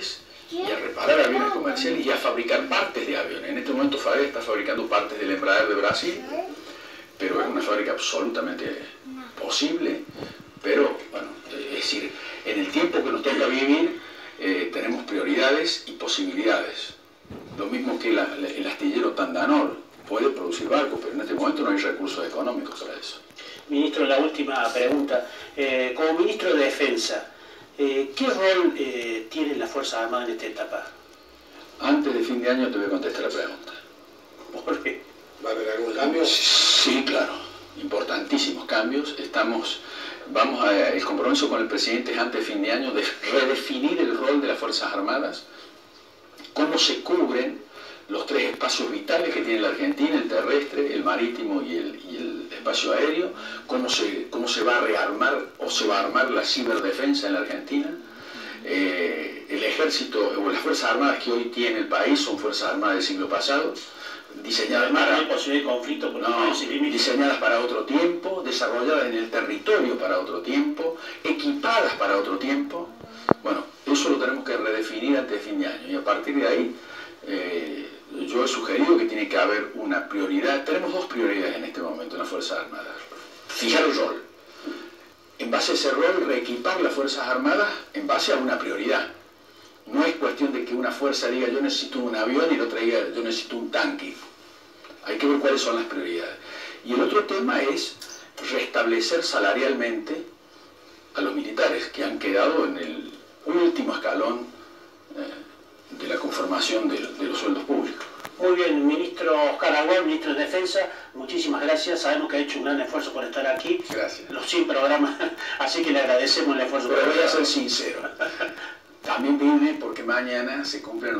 aviones y a reparar aviones comerciales y a fabricar partes de aviones. En este momento FADE está fabricando partes del Embraer de Brasil, pero es una fábrica absolutamente posible, pero bueno, es decir, en el tiempo que nos toca vivir eh, tenemos prioridades y posibilidades. Lo mismo que el astillero Tandanol puede producir barcos, pero en este momento no hay recursos económicos para eso. Ministro, la última pregunta. Eh, como ministro de Defensa, eh, ¿qué rol eh, tienen las Fuerzas Armadas en esta etapa? Antes de fin de año te voy a contestar la pregunta. ¿Por qué? ¿Va a haber algún cambio? Sí, claro. Importantísimos cambios. Estamos, vamos a, el compromiso con el presidente es antes de fin de año de redefinir el rol de las Fuerzas Armadas, cómo se cubren los tres espacios vitales que tiene la Argentina, el terrestre, el marítimo y el, espacio aéreo, cómo se, cómo se va a rearmar o se va a armar la ciberdefensa en la Argentina. Eh, el ejército o las Fuerzas Armadas que hoy tiene el país son Fuerzas Armadas del siglo pasado, diseñadas para, conflicto diseñadas para otro tiempo, desarrolladas en el territorio para otro tiempo, equipadas para otro tiempo. Bueno, eso lo tenemos que redefinir antes de fin de año y a partir de ahí eh, yo he sugerido que tiene que haber una prioridad. Tenemos dos prioridades en este momento en las Fuerzas Armadas. Fijar el rol. En base a ese rol, reequipar las Fuerzas Armadas en base a una prioridad. No es cuestión de que una fuerza diga yo necesito un avión y la otra diga yo necesito un tanque. Hay que ver cuáles son las prioridades. Y el otro tema es restablecer salarialmente a los militares que han quedado en el último escalón eh, de la conformación de, de los sueldos públicos. Muy bien, ministro Oscar Agual, ministro de Defensa, muchísimas gracias. Sabemos que ha hecho un gran esfuerzo por estar aquí. Gracias. Los 100 programas, así que le agradecemos el esfuerzo. Pero voy a ser sincero. También vine porque mañana se cumplen